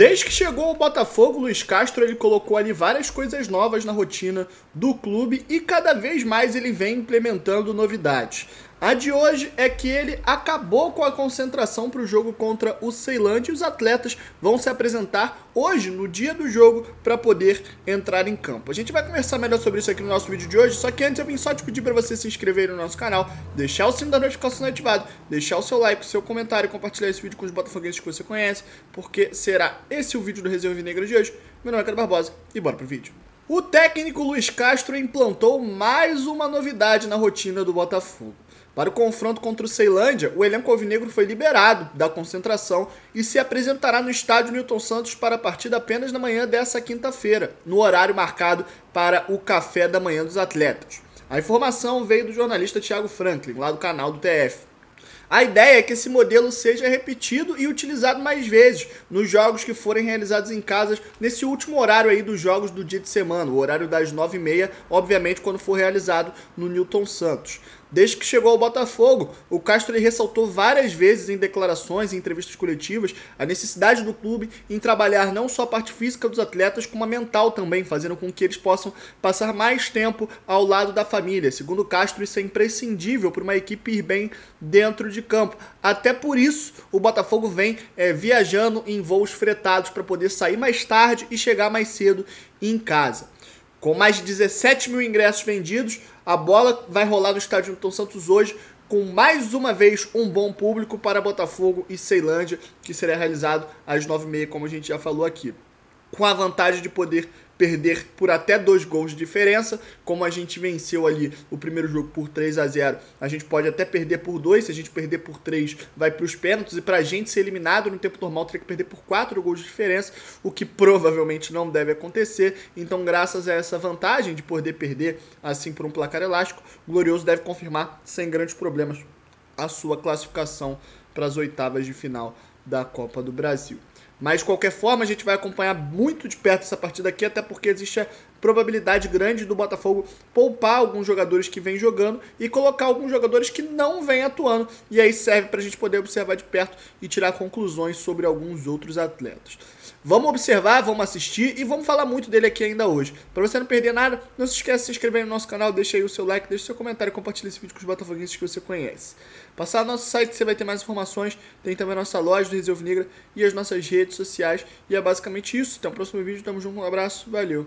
Desde que chegou ao Botafogo, Luiz Castro ele colocou ali várias coisas novas na rotina do clube e cada vez mais ele vem implementando novidades. A de hoje é que ele acabou com a concentração para o jogo contra o Ceilândia e os atletas vão se apresentar hoje, no dia do jogo, para poder entrar em campo. A gente vai conversar melhor sobre isso aqui no nosso vídeo de hoje, só que antes eu vim só te pedir para você se inscrever no nosso canal, deixar o sino da notificação ativado, deixar o seu like, o seu comentário compartilhar esse vídeo com os botafoguenses que você conhece, porque será esse o vídeo do Reserva Negra de hoje. Meu nome é Cara Barbosa e bora pro vídeo. O técnico Luiz Castro implantou mais uma novidade na rotina do Botafogo. Para o confronto contra o Ceilândia, o elenco alvinegro foi liberado da concentração e se apresentará no estádio Newton Santos para a partida apenas na manhã dessa quinta-feira, no horário marcado para o café da manhã dos atletas. A informação veio do jornalista Thiago Franklin, lá do canal do TF. A ideia é que esse modelo seja repetido e utilizado mais vezes nos jogos que forem realizados em casas nesse último horário aí dos jogos do dia de semana, o horário das 9h30, obviamente quando for realizado no Newton Santos. Desde que chegou ao Botafogo, o Castro ressaltou várias vezes em declarações e entrevistas coletivas a necessidade do clube em trabalhar não só a parte física dos atletas, como a mental também, fazendo com que eles possam passar mais tempo ao lado da família. Segundo Castro, isso é imprescindível para uma equipe ir bem dentro de campo. Até por isso, o Botafogo vem é, viajando em voos fretados para poder sair mais tarde e chegar mais cedo em casa. Com mais de 17 mil ingressos vendidos, a bola vai rolar no estádio Newton Santos hoje, com mais uma vez um bom público para Botafogo e Ceilândia, que será realizado às 9h30, como a gente já falou aqui. Com a vantagem de poder perder por até dois gols de diferença. Como a gente venceu ali o primeiro jogo por 3 a 0 a gente pode até perder por 2. Se a gente perder por 3, vai para os pênaltis. E para a gente ser eliminado no tempo normal, teria que perder por 4 gols de diferença, o que provavelmente não deve acontecer. Então, graças a essa vantagem de poder perder assim por um placar elástico, o Glorioso deve confirmar sem grandes problemas a sua classificação para as oitavas de final da Copa do Brasil. Mas de qualquer forma, a gente vai acompanhar muito de perto essa partida aqui, até porque existe a probabilidade grande do Botafogo poupar alguns jogadores que vêm jogando e colocar alguns jogadores que não vêm atuando. E aí serve para a gente poder observar de perto e tirar conclusões sobre alguns outros atletas. Vamos observar, vamos assistir e vamos falar muito dele aqui ainda hoje. Para você não perder nada, não se esqueça de se inscrever no nosso canal, deixa aí o seu like, deixa o seu comentário e compartilha esse vídeo com os botafoguenses que você conhece. Passar no nosso site você vai ter mais informações, tem também a nossa loja do Reserva Negra e as nossas redes sociais. E é basicamente isso. Até o próximo vídeo, tamo junto, um abraço, valeu!